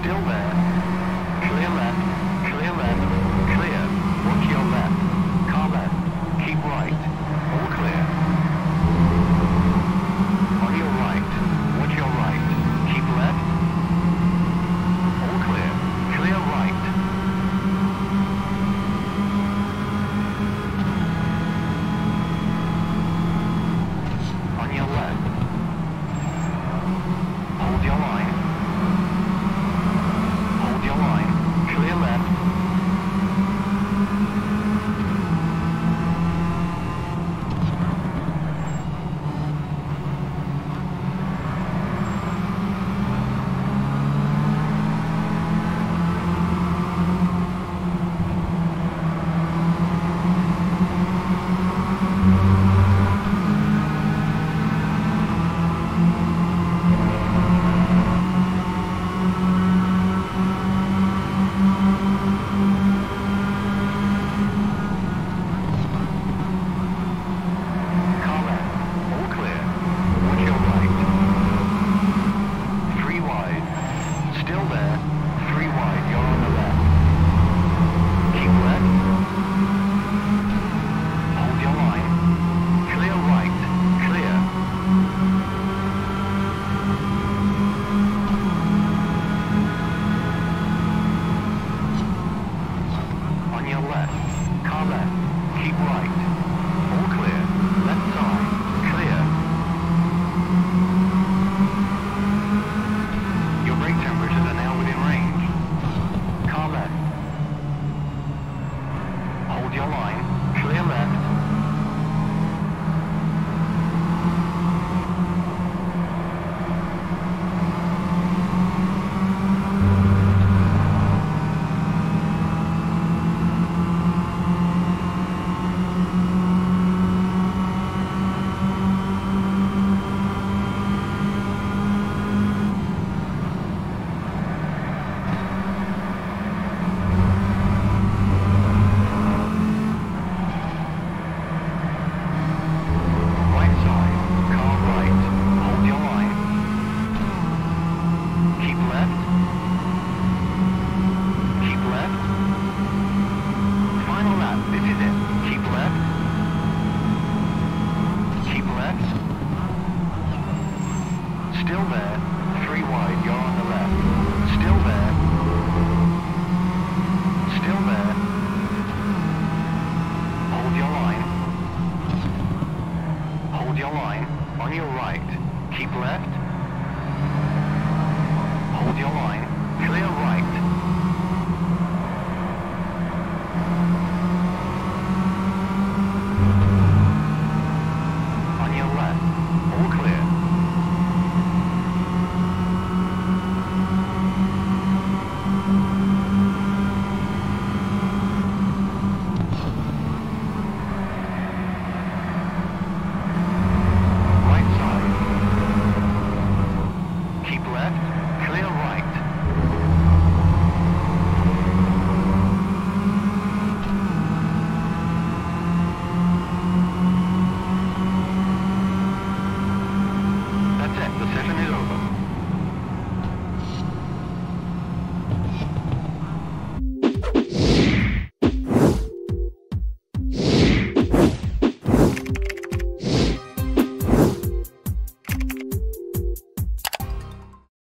Still there. Clear left. Clear left. Clear. Watch your left. There. Three wide, you're on the left. Still there. Still there. Hold your line. Hold your line. On your right. Keep left. Hold your line.